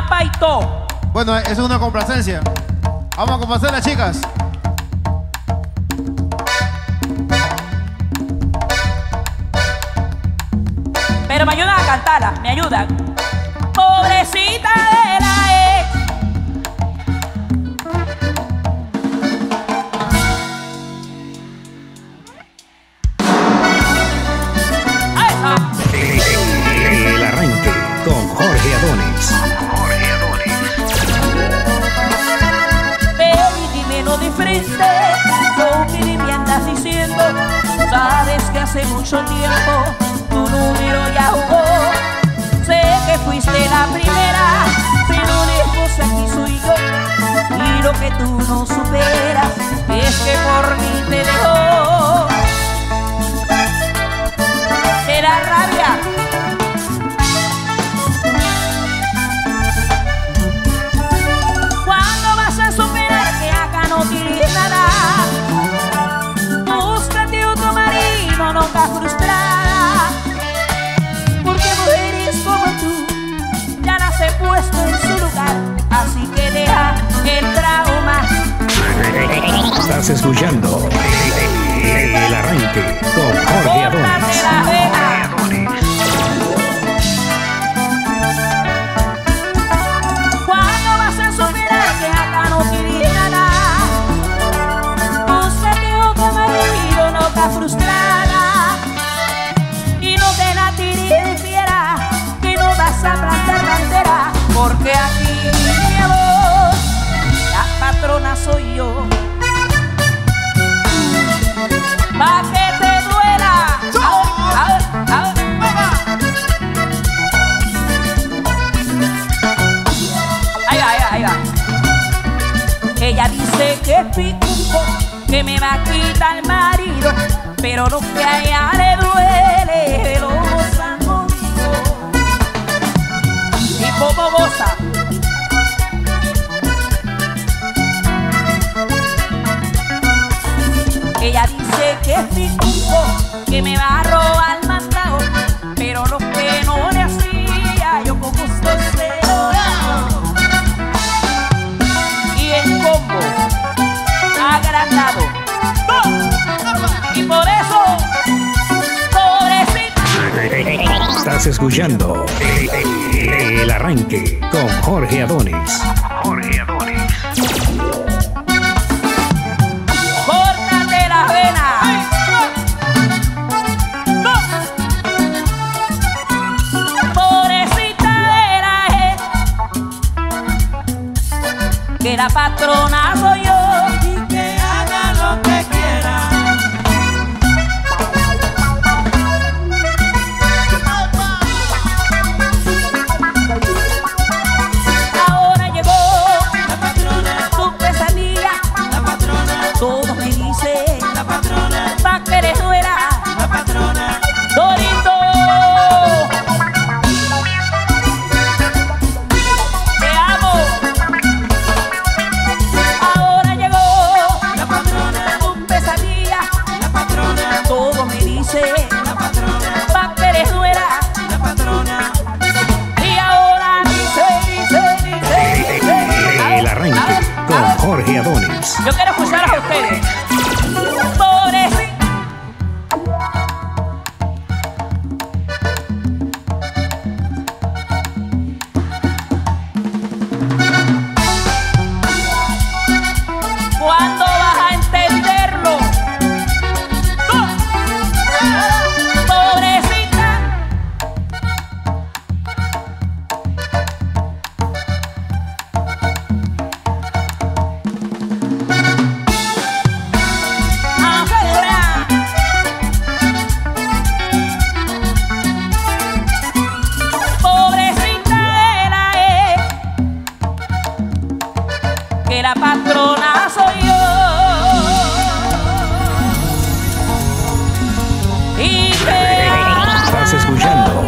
chapa y todo. Bueno, es una complacencia. Vamos a complacer las chicas. Pero me ayudan a cantarla, me ayudan. Pobrecita de mucho tiempo tu número ya jugó. Sé que fuiste la primera, pero lejos aquí soy yo. Y lo que tú no Estás escuchando El arranque con Jorge Adonis. ¿Cuándo vas a superar que acá no tienes nada? Búscate otro marido, no te frustrada. Y no te la tires fiera, que no vas a plantar bandera. Porque aquí, mi amor, la patrona soy yo. Ella dice que es picuco, que me va a quitar el marido, pero lo que a ella le duele lo goza conmigo. ¿Y cómo goza? Ella dice que es picuco, que me va a robar Estás escuchando El arranque con Jorge Adonis. Jorge Adonis. córtate la vena. Pobrecita de la ex, que la patrona soy yo. Jorge. Yo quiero escuchar a ustedes. Que la patrona soy yo. Y Estás escuchando